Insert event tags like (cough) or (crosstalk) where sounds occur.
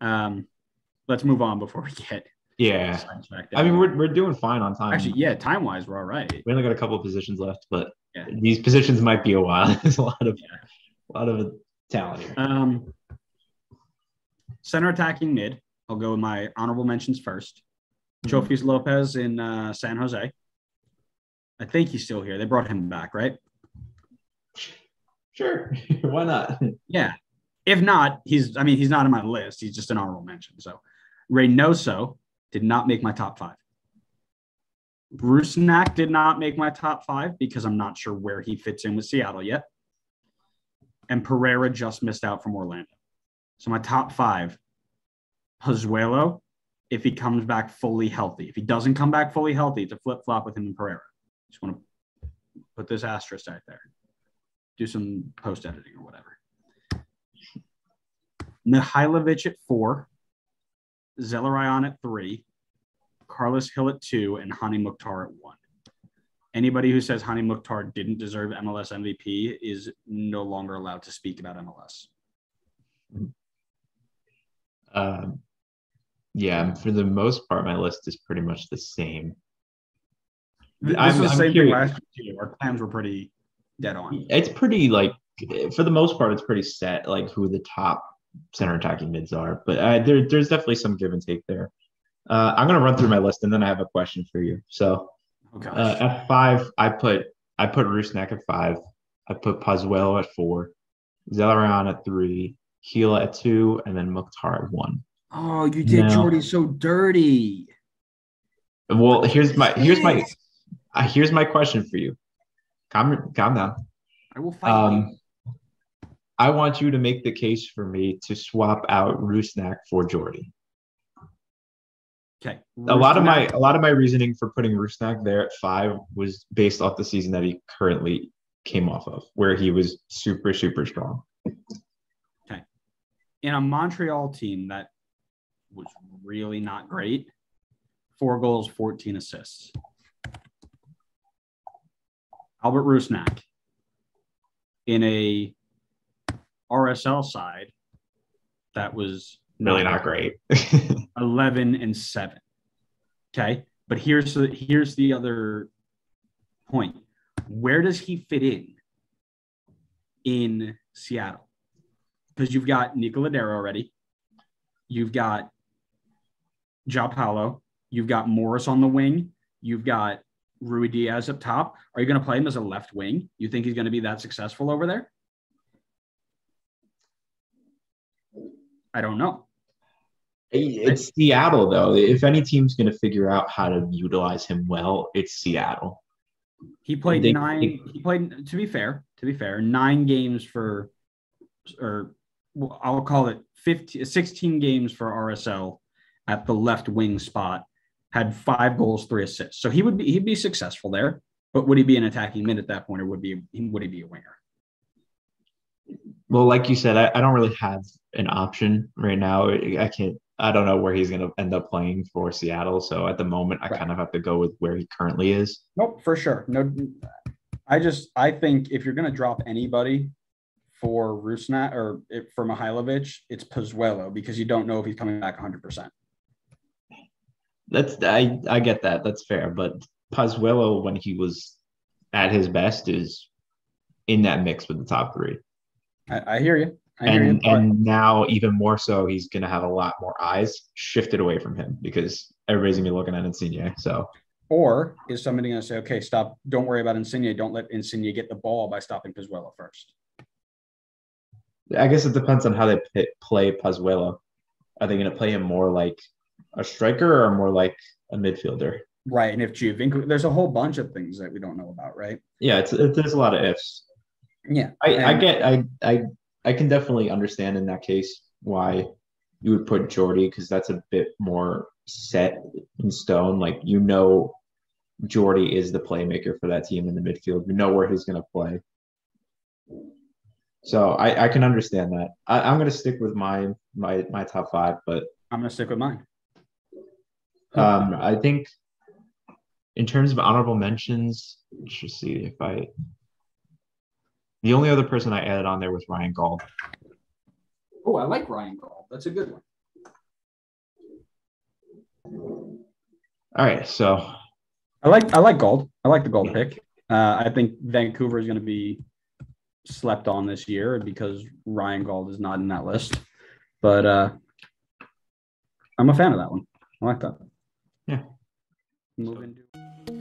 Um, let's move on before we get Yeah. I mean, we're, we're doing fine on time. actually yeah, time wise, we're all right. we only got a couple of positions left, but Yeah. these positions might be a while. (laughs) There's a lot of Yeah. a lot of talent here. Um, center attacking mid. I'll go with my honorable mentions first. Chofis Lopez in uh, San Jose. I think he's still here. They brought him back, right? Sure. (laughs) Why not? Yeah. If not, he's. I mean, he's not on my list. He's just an honorable mention. So, Reynoso did not make my top five. Rusnak did not make my top five because I'm not sure where he fits in with Seattle yet. And Pereyra just missed out from Orlando. So my top five, Pozuelo, if he comes back fully healthy. If he doesn't come back fully healthy, it's a flip flop with him and Pereyra. Just want to put this asterisk right there. Do some post editing or whatever. Mihailovic at four, Zelarayan at three, Carles Gil at two, and Hany Mukhtar at one. Anybody who says Hany Mukhtar didn't deserve MLS MVP is no longer allowed to speak about MLS. Um, yeah, for the most part, my list is pretty much the same. This I'm- was the I'm same thing last year. Our plans were pretty dead on. It's pretty like for the most part, it's pretty set like who the top center attacking mids are. But uh, there, there's definitely some give and take there. Uh, I'm gonna run through my list and then I have a question for you. So, oh, uh, at five, I put I put Rusnak at five. I put Pozuelo at four, Zelarayan at three, Gila at two, and then Mukhtar at one. oh, you did no. Jordy so dirty. Well, here's my here's my uh, here's my question for you. Calm calm down. I will fight you. Um, I want you to make the case for me to swap out Rusnak for Jordy. Okay. A lot of my a lot of my reasoning for putting Rusnak there at five was based off the season that he currently came off of, where he was super super strong. Okay. In a Montreal team that was really not great, four goals, 14 assists. Albert Rusnak in a RSL side that was Really not uh, great. (laughs) 11 and 7. Okay. But here's the here's the other point. Where does he fit in in Seattle? Because you've got Nico Lodeiro already. You've got João Paulo. You've got Morris on the wing. You've got Ruidíaz up top. Are you going to play him as a left wing? You think he's going to be that successful over there? I don't know. it's Seattle though. If any team's going to figure out how to utilize him well, it's Seattle. He played They- nine. He played. To be fair, to be fair, nine games for, or I'll call it 15, 16 games for RSL at the left wing spot. Had five goals, three assists. So he would be he'd be successful there. But would he be an attacking mid at that point, or would be would he be a winger? Well, like you said, I, I don't really have an option right now. I can't. I don't know where he's going to end up playing for Seattle. So at the moment, I Right. kind of have to go with where he currently is. Nope, for sure. No, I just I think if you're gonna drop anybody for Rusnak or for Mihailovic, it's Pozuelo because you don't know if he's coming back 100. percent That's I I get that. That's fair. But Pozuelo, when he was at his best, is in that mix with the top three. I, I hear you. I hear And you. but- and now even more so, he's going to have a lot more eyes shifted away from him because everybody's going to be looking at Insigne. So Or is somebody going to say, okay, stop, don't worry about Insigne. Don't let Insigne get the ball by stopping Pozuelo first. I guess it depends on how they p- play Pozuelo. Are they going to play him more like a striker or more like a midfielder? Right. And if Giovinco, there's a whole bunch of things that we don't know about, right? Yeah, it's, it, there's a lot of ifs. Yeah. I, I get I I I can definitely understand in that case why you would put Jordy because that's a bit more set in stone. Like you know, Jordy is the playmaker for that team in the midfield. You know where he's going to play. So I, I can understand that. I, I'm going to stick with my my my top five, but I'm going to stick with mine. um, I think in terms of honorable mentions, let's just see if I. The only other person I added on there was Ryan Gauld. Oh, I like Ryan Gauld. That's a good one. All right, so I like I like Gauld. I like the Gauld pick. Uh, I think Vancouver is going to be slept on this year because Ryan Gauld is not in that list. But uh, I'm a fan of that one. I like that. Yeah. Moving. So.